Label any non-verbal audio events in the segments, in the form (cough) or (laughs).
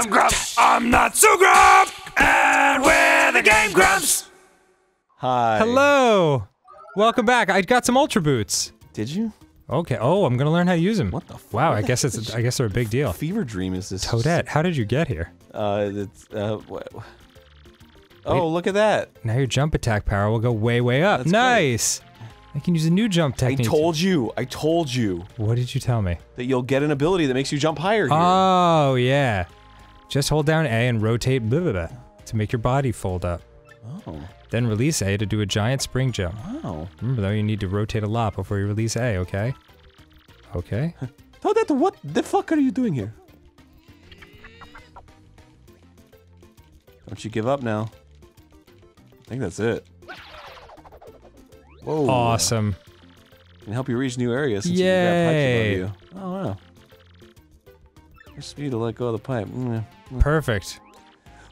I'm Grump. I'm not so Grump. And we're the Game Grumps. Hi. Hello! Welcome back. I got some Ultra Boots. Did you? Okay. Oh, I'm gonna learn how to use them. What the fuck? Wow, I guess it's I guess they're a big deal. Fever dream is this? Toadette, how did you get here? Uh, it's, uh, what? Oh, look at that. Now your jump attack power will go way, way up. That's great. nice! I can use a new jump technique. I told you. I told you What did you tell me? that you'll get an ability that makes you jump higher here. Oh, yeah. Just hold down A and rotate blah, blah, blah, to make your body fold up. oh. Then release A to do a giant spring jump. Wow. Remember though, you need to rotate a lot before you release A, okay? Okay. (laughs) Toadette, what the fuck are you doing here? Don't you give up now. I think that's it. Whoa. Awesome. Can help you reach new areas since Yay. you grab pipes above you. Oh wow. Press speed to let go of the pipe. Mm. Perfect.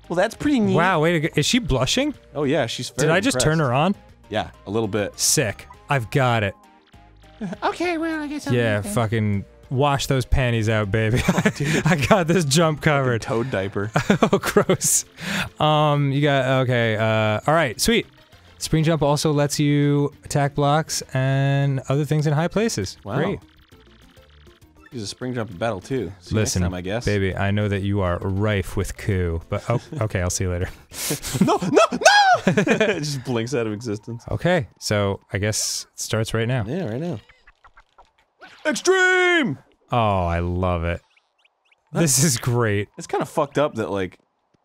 Well, that's pretty neat. Wow, wait, a- is she blushing? Oh yeah, she's. Did I just turn her on? Yeah, a little bit. Sick. I've got it. (laughs) Okay, well, I guess I'll Yeah, fucking wash those panties out, baby. (laughs) (laughs) I got this jump covered. Toad diaper. oh, gross. Um, you got okay. Uh, all right, sweet. Spring jump also lets you attack blocks and other things in high places. Wow. Great. Use a spring jump in battle too. See Listen, time, I guess. baby, I know that you are rife with coup, but oh, (laughs) okay, I'll see you later. (laughs) no, no, no! (laughs) it just blinks out of existence. Okay, so I guess it starts right now. Yeah, right now. Extreme. Oh, I love it. This is great. It's kind of fucked up that like,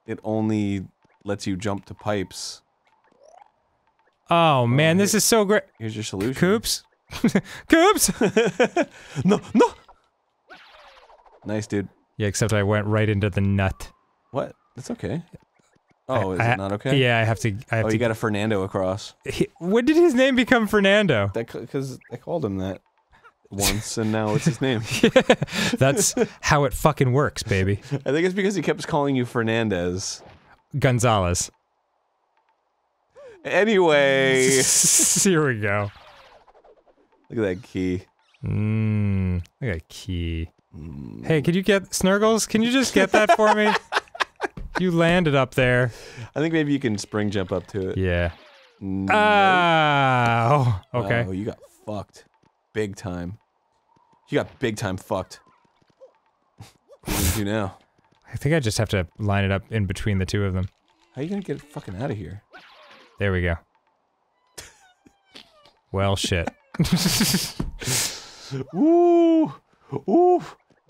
it only lets you jump to pipes. Oh man, this is so great. Here's your solution. Koops, Koops. no, no. Nice, dude. Yeah, except I went right into the nut. What? That's okay. Oh, is I- it not okay? Yeah, I have to. I have Oh, to. you got a Fernando across. He- when did his name become Fernando? Because I called him that once, and now it's his name. (laughs) That's how it fucking works, baby. (laughs) I think it's because he kept calling you Fernandez. Gonzalez. Anyway, (laughs) Here we go. look at that key. Mmm. Look at key. Hey, could you get Snurgles? Can you just get that for me? (laughs) you landed up there. I think maybe you can spring jump up to it. Yeah. No. Ah. Oh, okay. Oh, you got fucked. Big time. You got big time fucked. (laughs) What do you do now? I think I just have to line it up in between the two of them. How are you gonna get fucking out of here? There we go. (laughs) Well, shit. Ooh, ooh.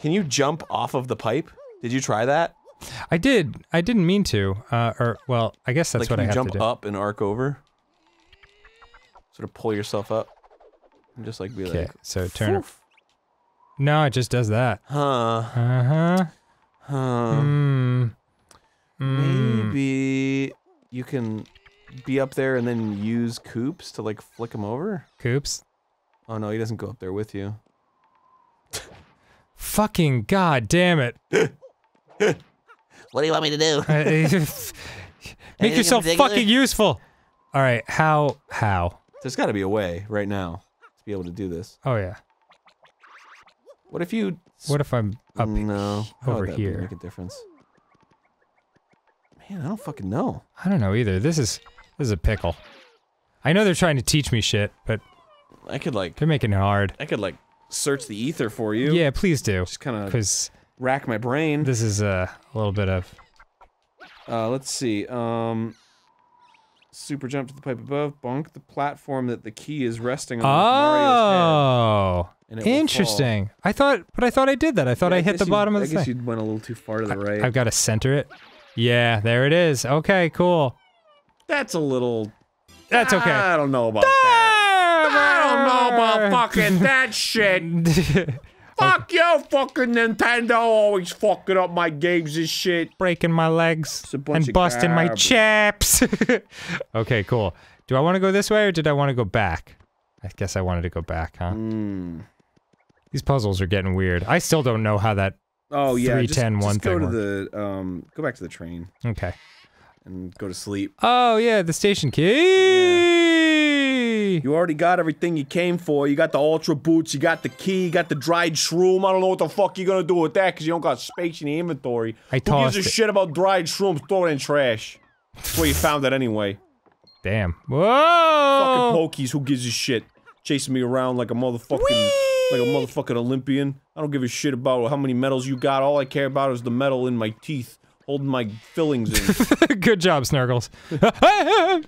Can you jump off of the pipe? Did you try that? I did. I didn't mean to. Uh, or well, I guess that's like what I have jump to do. up and arc over? Sort of pull yourself up. And just like be Okay, like. so turn. No, it just does that. Huh. Uh huh. Huh. Hmm. Mm. Maybe you can be up there and then use Koops to like flick him over. Koops. Oh no, he doesn't go up there with you. Fucking god damn it. What do you want me to do? Uh, (laughs) (laughs) Make yourself fucking useful. All right, how how? There's got to be a way right now to be able to do this. Oh yeah. What if you? What if I'm up? no How would over that be- here? Make a difference. Man, I don't fucking know. I don't know either. This is this is a pickle. I know they're trying to teach me shit, but I could like, they're making it hard. I could like search the ether for you. Yeah, please do, Just kind of rack my brain. this is uh, a little bit of. Uh, let's see. Um, super jump to the pipe above. Bonk the platform that the key is resting on. Mario's Oh, head, and it will fall. interesting. I thought, but I thought I did that. I thought Yeah, I hit guess the you- bottom of the I guess thing. you went a little too far to the right. I've got to center it. Yeah, there it is. Okay, cool. That's a little. That's okay. I don't know about that. About fucking that shit. (laughs) Fuck you, fucking Nintendo, always fucking up my games and shit. breaking my legs and busting my chaps. (laughs) okay, cool. Do I want to go this way or did I want to go back? I guess I wanted to go back, huh? Hmm. These puzzles are getting weird. I still don't know how that. Oh yeah, just, 310 just one go thing to the um, go back to the train Okay. and go to sleep. Oh yeah, the station key. You already got everything you came for. You got the ultra boots, you got the key, you got the dried shroom. I don't know what the fuck you're gonna do with that because you don't got space in the inventory. I Who gives a it. shit about dried shrooms? Throw it in trash. That's where you found it anyway. Damn. Whoa! Fucking pokies, who gives a shit? Chasing me around like a motherfucking like a motherfucking Olympian. I don't give a shit about how many medals you got. All I care about is the metal in my teeth, holding my fillings in. (laughs) Good job, Snurgles. oh.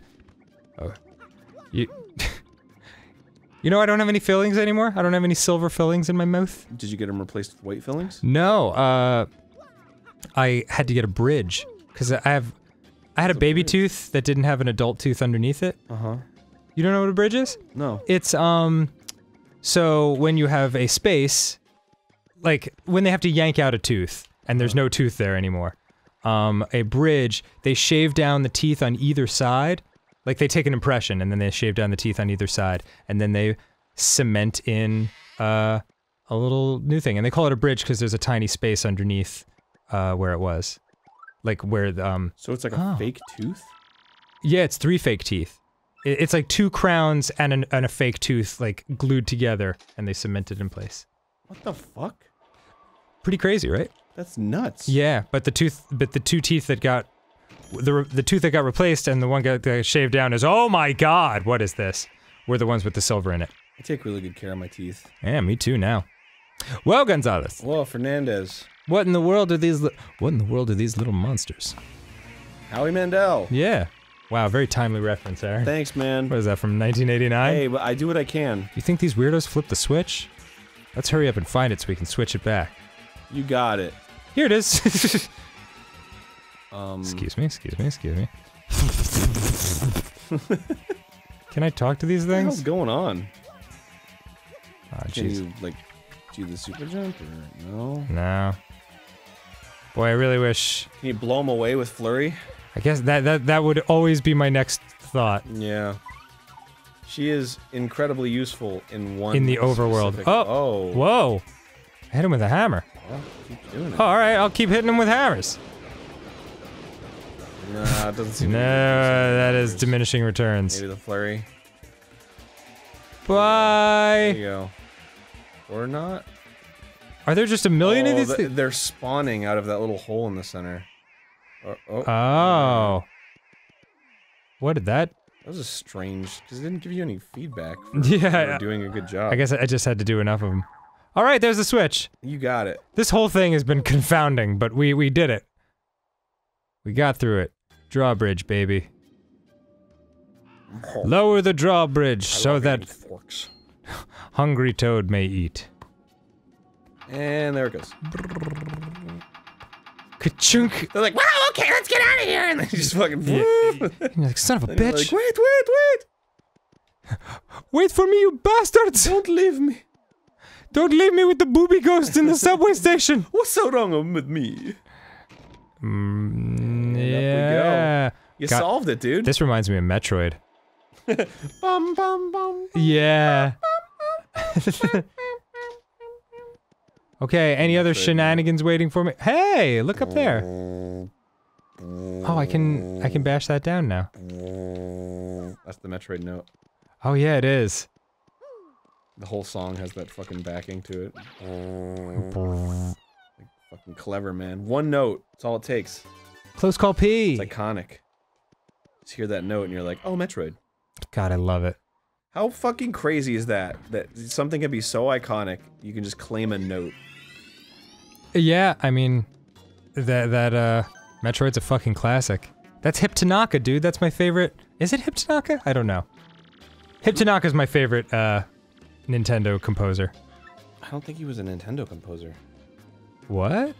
(laughs) (laughs) You. You know I don't have any fillings anymore. I don't have any silver fillings in my mouth. Did you get them replaced with white fillings? No, uh, I had to get a bridge because I have, I had a baby tooth that didn't have an adult tooth underneath it. Uh huh. You don't know what a bridge is? No. It's um, so when you have a space, like when they have to yank out a tooth and there's no tooth there anymore, um, a bridge they shave down the teeth on either side, like they take an impression and then they shave down the teeth on either side and then they cement in uh a little new thing and they call it a bridge because there's a tiny space underneath uh where it was, like where the, um So it's like a Oh. fake tooth? yeah, it's three fake teeth. It's like two crowns and, an, and a fake tooth, like glued together, and they cemented in place. What the fuck? Pretty crazy, right? That's nuts. Yeah, but the tooth, but the two teeth that got, the the tooth that got replaced and the one that got shaved down is oh my god, what is this? We're the ones with the silver in it. I take really good care of my teeth. Yeah, me too now. Well, Gonzalez, Well, Fernandez. what in the world are these? What in the world are these little monsters? Howie Mandel. Yeah. Wow, very timely reference, Aaron. Thanks, man. What is that from 1989? Hey, but I do what I can. You think these weirdos flip the switch? Let's hurry up and find it so we can switch it back. You got it. Here it is. (laughs) Um, excuse me, excuse me, excuse me. (laughs) can I talk to these things? What's going on? Oh, Can you, like, do the super jump or no? No. Boy, I really wish. Can you blow him away with Flurry? I guess that that that would always be my next thought. Yeah. She is incredibly useful in one In the overworld. specific- Oh. oh. Whoa! I hit him with a hammer. Well, keep doing it. Oh, all right, I'll keep hitting him with hammers. Nah, it doesn't seem No, be uh, that is diminishing returns. Maybe the flurry. Bye. There you go. Or not. Are there just a million of Oh, these? th- they're spawning out of that little hole in the center. Oh, oh, oh. What did that? that was a strange because it didn't give you any feedback. For, (laughs) Yeah, for doing a good job. I guess I just had to do enough of them. All right, there's the switch. you got it. This whole thing has been confounding, but we we did it. We got through it. Drawbridge, baby. Lower the drawbridge so that forks. (laughs) hungry toad may eat. And there it goes. Ka-chunk! They're like, wow, okay, let's get out of here, and they just fucking. Yeah, (laughs) like, son of a bitch! Like, wait, wait, wait! (laughs) Wait for me, you bastards! Don't leave me. Don't leave me with the booby ghost in the subway station! What's so wrong with me? Mm, yeah. You Got- solved it, dude. This reminds me of Metroid. (laughs) Bum bum bum. Yeah. okay, any other shenanigans waiting for me? Hey, look up there. Oh, I can I can bash that down now. That's the Metroid note. Oh yeah, it is. The whole song has that fucking backing to it. Fucking clever, man. One note. That's all it takes. Close call P. It's iconic. Just hear that note and you're like, oh, Metroid. God, I love it. How fucking crazy is that? That something can be so iconic, you can just claim a note. Yeah, I mean, that that uh, Metroid's a fucking classic. That's Hip Tanaka, dude. That's my favorite. Is it Hip Tanaka? I don't know. Hip Tanaka's my favorite uh, Nintendo composer. I don't think he was a Nintendo composer. What?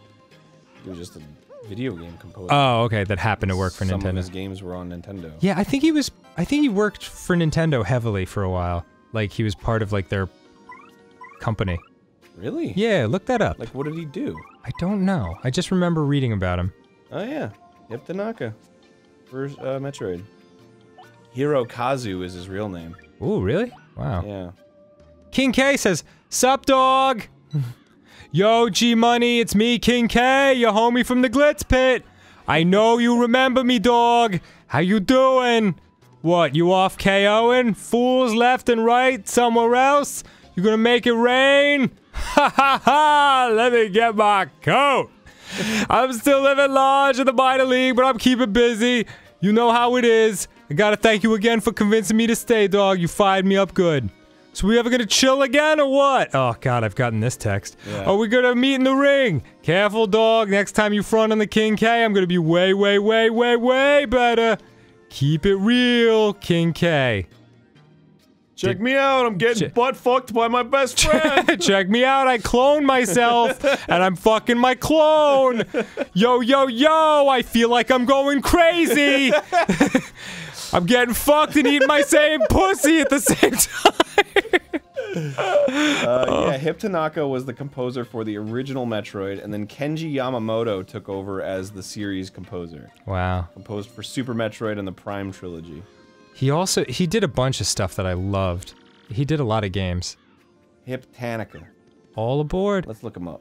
He was just a video game composer. Oh, okay. That happened to work for Some of Nintendo. his games were on Nintendo. Yeah, I think he was. I think he worked for Nintendo heavily for a while. Like he was part of like their company. Really? Yeah, look that up. Like, what did he do? I don't know. I just remember reading about him. Oh yeah, Hip Tanaka for uh, Metroid. Hirokazu is his real name. Ooh, really? Wow. Yeah. King K says, "Sup, dog? (laughs) Yo, G Money, it's me, King K, your homie from the Glitz Pit. I know you remember me, dog. How you doing? What, you off KOing? Fools left and right, somewhere else? You gonna make it rain? (laughs) Ha ha ha! Let me get my coat! I'm still living large in the minor league, but I'm keeping busy. You know how it is. I gotta thank you again for convincing me to stay, dog. You fired me up good. So we ever gonna chill again or what? Oh god, I've gotten this text. Yeah. Are we gonna meet in the ring? Careful, dog. Next time you front on the King K, I'm gonna be way, way, way, way, way better. Keep it real, King K. Check me out. I'm getting butt fucked by my best friend. (laughs) Check me out, I cloned myself, (laughs) and I'm fucking my clone. Yo, yo, yo, I feel like I'm going crazy. (laughs) I'm getting fucked and eating my same (laughs) pussy at the same time. Uh, yeah, Hip Tanaka was the composer for the original Metroid, and then Kenji Yamamoto took over as the series composer. Wow. Composed for Super Metroid and the Prime trilogy. He also he did a bunch of stuff that I loved. He did a lot of games. Hip Tanaka. All aboard. Let's look him up.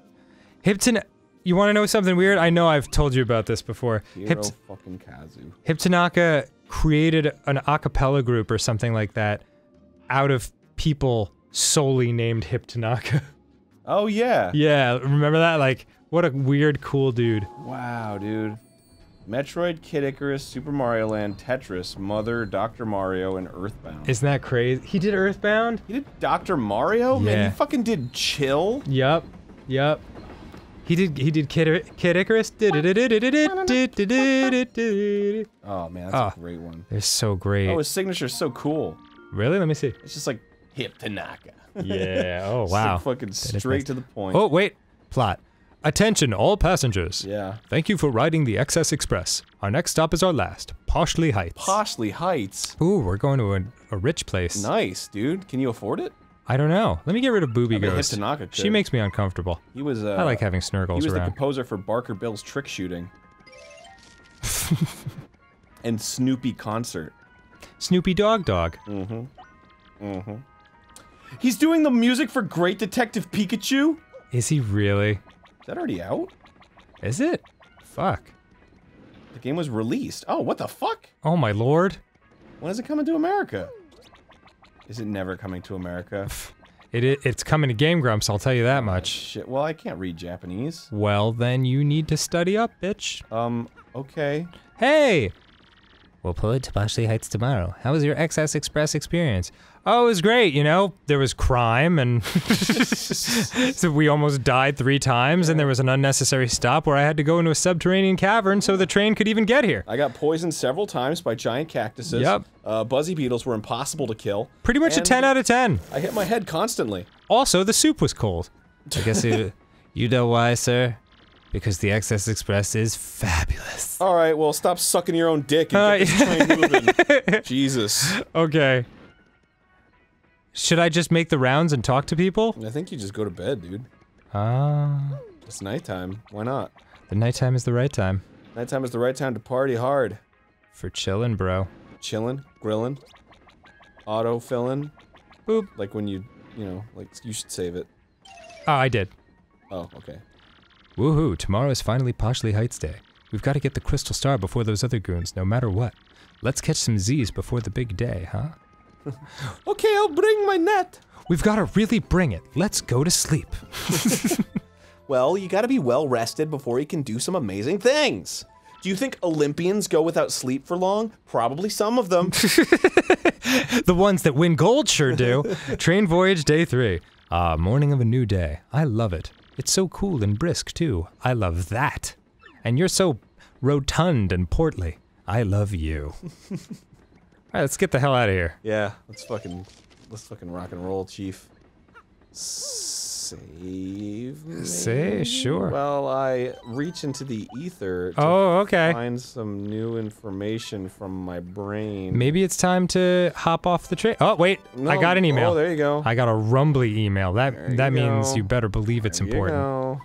Hipton You want to know something weird? I know I've told you about this before. Hiro Hip fucking Kazu. Hip Tanaka created an a cappella group or something like that out of people solely named Hip Tanaka. (laughs) Oh yeah. yeah, remember that? Like, what a weird, cool dude. Wow, dude. Metroid, Kid Icarus, Super Mario Land, Tetris, Mother, Dr. Mario, and Earthbound. Isn't that crazy? He did Earthbound? he did Dr. Mario? Man, he fucking did Chill. Yup. Yup. He did he did Kid, Kid Icarus? Oh man, that's Ah. a great one. It's so great. Oh, his signature's so cool. really? Let me see. It's just like Hip Tanaka. Yeah. Oh, It's, like, wow. fucking straight nice. to the point. Oh, wait. Plot. Attention, all passengers. Yeah. Thank you for riding the Excess Express. Our next stop is our last, Poshley Heights. Poshley Heights. Ooh, we're going to a, a rich place. Nice, dude. Can you afford it? I don't know. Let me get rid of Booby I bet Ghost. She makes me uncomfortable. He was. Uh, I like having He snurgles was the composer for Barker Bill's Trick Shooting. (laughs) and Snoopy Concert. Snoopy Dog Dog. Mm-hmm. Mm-hmm. He's doing the music for Great Detective Pikachu? Is he really? Is that already out? Is it? Fuck. The game was released. Oh, what the fuck? Oh my lord. When is it coming to America? Is it never coming to America? It, it it's coming to Game Grumps, I'll tell you that much. Shit. Well, I can't read Japanese. Well, then you need to study up, bitch. Um, okay. Hey! We'll pull it to Poshley Heights tomorrow. How was your Excess Express experience? Oh, it was great, you know? There was crime and (laughs) so we almost died three times and there was an unnecessary stop where I had to go into a subterranean cavern so the train could even get here. I got poisoned several times by giant cactuses. Yep. Uh, buzzy beetles were impossible to kill. Pretty much a 10 out of 10. I hit my head constantly. Also, the soup was cold. I guess you, (laughs) you know why, sir? Because the Excess Express is fabulous. All right, well, stop sucking your own dick and get Uh, this train moving. (laughs) Jesus. Okay. Should I just make the rounds and talk to people? I think you just go to bed, dude. Ah, It's nighttime. Why not? the nighttime is the right time Nighttime is the right time to party hard. for chillin', bro. Chilling, grilling, auto filling. Boop. Like when you, you know, like you should save it. Oh, I did. Oh, okay. Woohoo, tomorrow is finally Poshley Heights Day. We've got to get the Crystal Star before those other goons, no matter what. Let's catch some Z's before the big day, huh? (laughs) Okay, I'll bring my net. We've got to really bring it. Let's go to sleep. (laughs) Well, you gotta be well rested before you can do some amazing things. Do you think Olympians go without sleep for long? Probably some of them. (laughs) The ones that win gold sure do. Train voyage day three. Ah, morning of a new day. I love it. It's so cool and brisk, too. I love that. And you're so rotund and portly. I love you. All right, let's get the hell out of here. yeah, let's fucking, let's fucking rock and roll, Chief. Save. me? Say, sure. Well, I reach into the ether to Oh, okay. find some new information from my brain. Maybe it's time to hop off the train. Oh, wait. I No- got an email. Oh, there you go. I got a rumbly email. That There you that means go. you better believe it's There you important.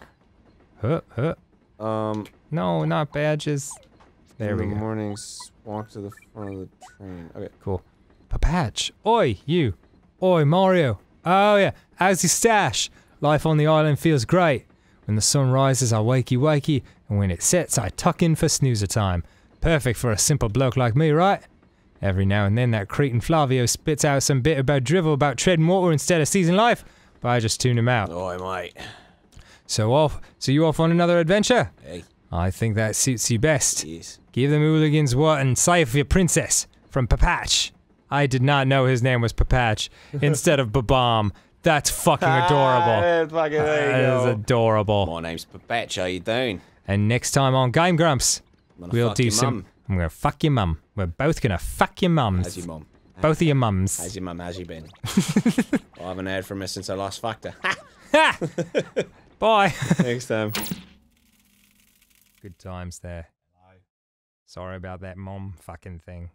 Huh, huh. Um, No, not badges. There we go. mornings, walk to the front of the train. Okay. Cool. Papatch. Oi, you. Oi, Mario. Oh, yeah. How's your stash? Life on the island feels great. When the sun rises, I wakey wakey, and when it sets, I tuck in for snoozer time. Perfect for a simple bloke like me, right? Every now and then that cretin Flavio spits out some bit about drivel about treading water instead of seizing life, but I just tune him out. Oh, I might. So off, so you off on another adventure? Hey, I think that suits you best. yes. Give the hooligans what and save your princess from Papatch. I did not know his name was Papatch (laughs) instead of Babam. That's fucking adorable. Ah, fucking there That you is adorable. My name's Papatch. How you doing? And next time on Game Grumps, we'll do some. mum. I'm gonna fuck your mum. We're both gonna fuck your mums. How's your mum? Both of your mums. How's your mum? How's you been? (laughs) I haven't heard from her since I last Factor. (laughs) Ha! Bye. Next time. Good times there. Sorry about that mom fucking thing.